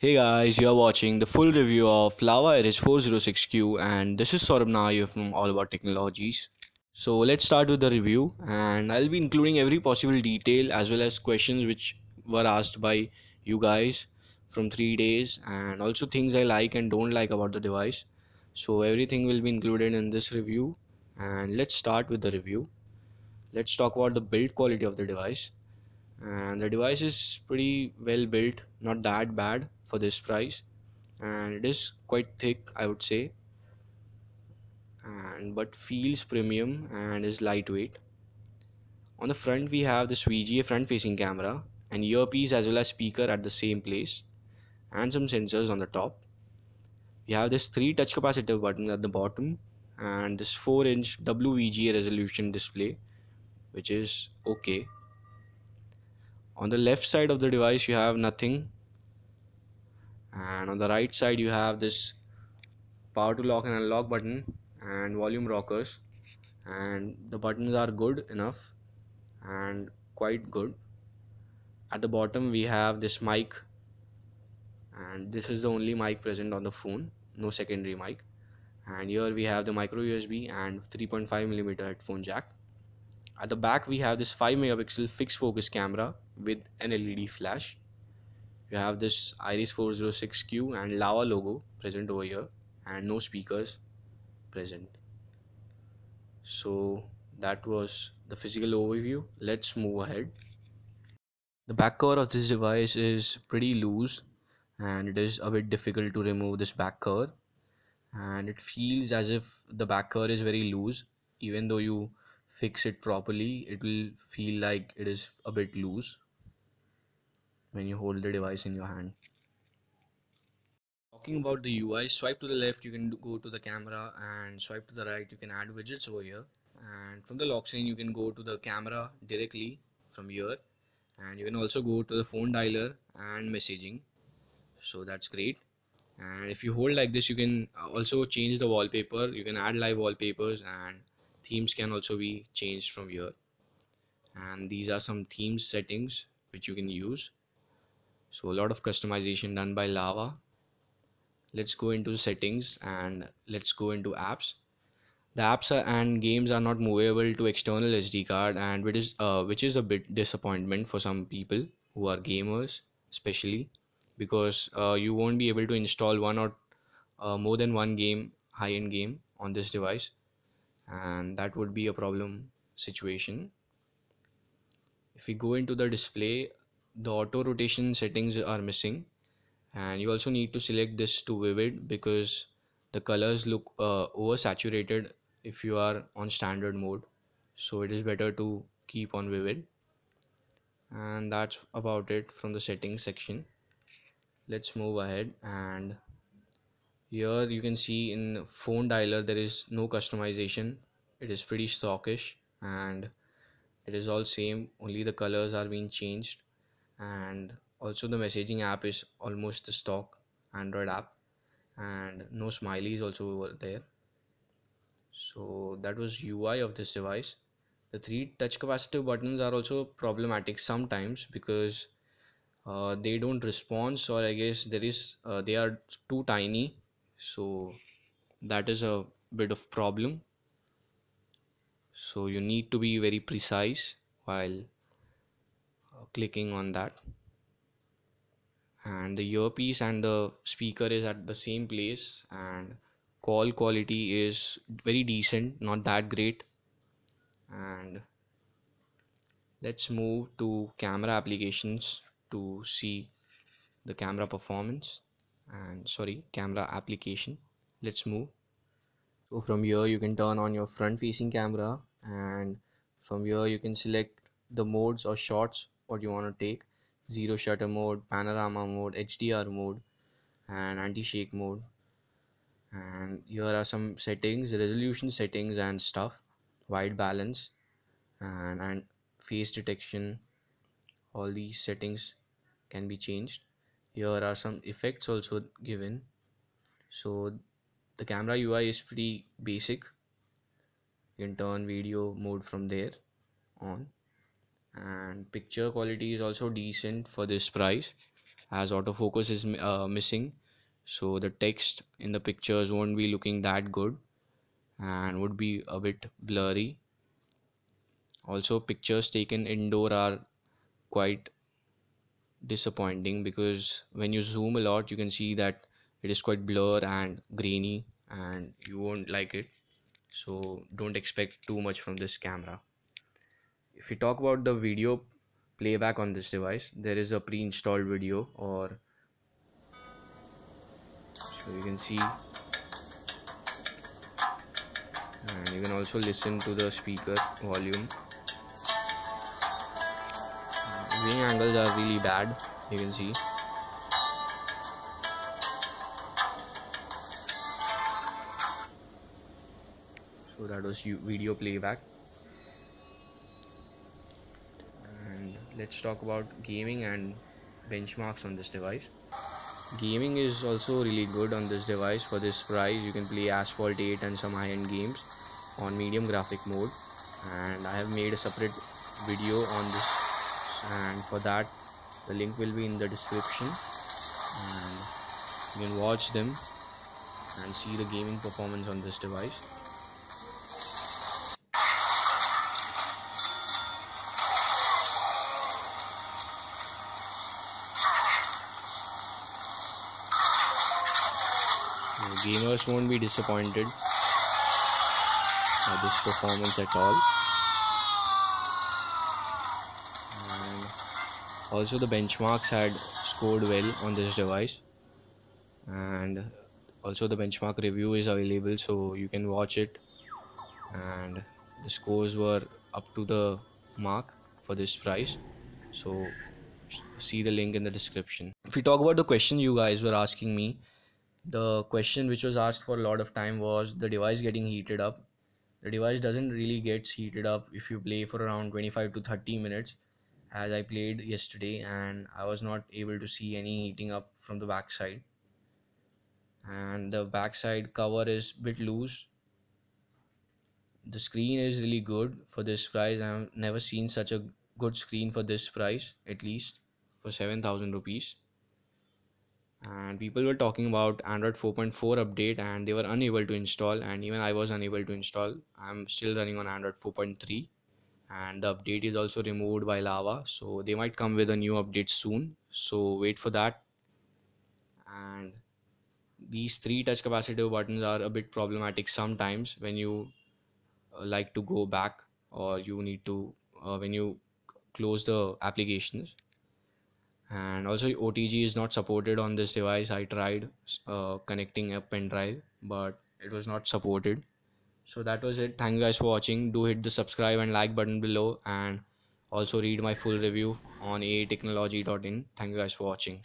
Hey guys, you are watching the full review of Lava Iris 406Q and this is Saurabh Nair from All About Technologies. So let's start with the review and I'll be including every possible detail as well as questions which were asked by you guys from 3 days and also things I like and don't like about the device. So everything will be included in this review and let's start with the review. Let's talk about the build quality of the device and the device is pretty well built not that bad for this price. And it is quite thick i would say. And but feels premium and is lightweight. On the front we have this vga front facing camera an earpiece as well as speaker at the same place and some sensors on the top. We have this three touch capacitive button at the bottom and this 4 inch wvga resolution display which is okay on the left side of the device you have nothing. And on the right side you have this power to lock and unlock button and volume rockers. And the buttons are good enough and quite good. At the bottom we have this mic. And this is the only mic present on the phone. No secondary mic. And here we have the micro usb and 3.5 millimeter headphone jack at the back we have this 5 megapixel fixed focus camera with an LED flash. You have this Iris 406Q and Lava logo present over here and no speakers present. So that was the physical overview. Let's move ahead. The back cover of this device is pretty loose and it is a bit difficult to remove this back cover and it feels as if the back cover is very loose even though you fix it properly it will feel like it is a bit loose when you hold the device in your hand. Talking about the UI swipe to the left you can go to the camera and swipe to the right you can add widgets over here. And from the lock screen you can go to the camera directly from here. And you can also go to the phone dialer and messaging. So that's great. And if you hold like this you can also change the wallpaper. You can add live wallpapers and themes can also be changed from here. And these are some themes settings which you can use. So a lot of customization done by lava. Let's go into settings and let's go into apps. The apps and games are not movable to external sd card and which is uh, which is a bit disappointment for some people who are gamers especially because uh, you won't be able to install one or uh, more than one game high-end game on this device and that would be a problem situation. If we go into the display the auto rotation settings are missing and you also need to select this to vivid because the colors look uh, oversaturated if you are on standard mode. So it is better to keep on vivid. And that's about it from the settings section. Let's move ahead and here you can see in phone dialer there is no customization. It is pretty stockish and it is all same. Only the colors are being changed. And also the messaging app is almost the stock android app. And no smileys also over there. So that was ui of this device. The three touch capacitive buttons are also problematic sometimes because uh, they don't respond. Or i guess there is uh, they are too tiny so that is a bit of problem. So you need to be very precise while uh, clicking on that. And the earpiece and the speaker is at the same place and call quality is very decent not that great. And let's move to camera applications to see the camera performance and sorry camera application. Let's move. So from here you can turn on your front facing camera. And from here you can select the modes or shots what you want to take. Zero shutter mode panorama mode hdr mode and anti-shake mode. And here are some settings resolution settings and stuff. White balance and, and face detection. All these settings can be changed here are some effects also given. So the camera UI is pretty basic. You can turn video mode from there on. And picture quality is also decent for this price as autofocus is uh, missing. So the text in the pictures won't be looking that good and would be a bit blurry. Also pictures taken indoor are quite disappointing because when you zoom a lot you can see that it is quite blur and grainy and you won't like it. So don't expect too much from this camera. If we talk about the video playback on this device there is a pre-installed video or so you can see. And you can also listen to the speaker volume viewing angles are really bad you can see. So that was video playback. And let's talk about gaming and benchmarks on this device. Gaming is also really good on this device. For this price you can play asphalt 8 and some high-end games on medium graphic mode. And i have made a separate video on this and for that the link will be in the description. And you can watch them and see the gaming performance on this device. Gamers won't be disappointed by this performance at all also the benchmarks had scored well on this device. And also the benchmark review is available so you can watch it. And the scores were up to the mark for this price. So see the link in the description. If we talk about the question you guys were asking me the question which was asked for a lot of time was the device getting heated up. The device doesn't really gets heated up if you play for around 25 to 30 minutes as I played yesterday and I was not able to see any heating up from the backside. And the backside cover is bit loose. The screen is really good for this price. I've never seen such a good screen for this price at least for 7000 rupees. And people were talking about android 4.4 update and they were unable to install and even i was unable to install. I'm still running on android 4.3 and the update is also removed by lava. So they might come with a new update soon. So wait for that. And these three touch capacitive buttons are a bit problematic sometimes when you uh, like to go back or you need to uh, when you close the applications. And also OTG is not supported on this device. I tried uh, connecting a pen drive but it was not supported so that was it. Thank you guys for watching. Do hit the subscribe and like button below and also read my full review on aatechnology.in thank you guys for watching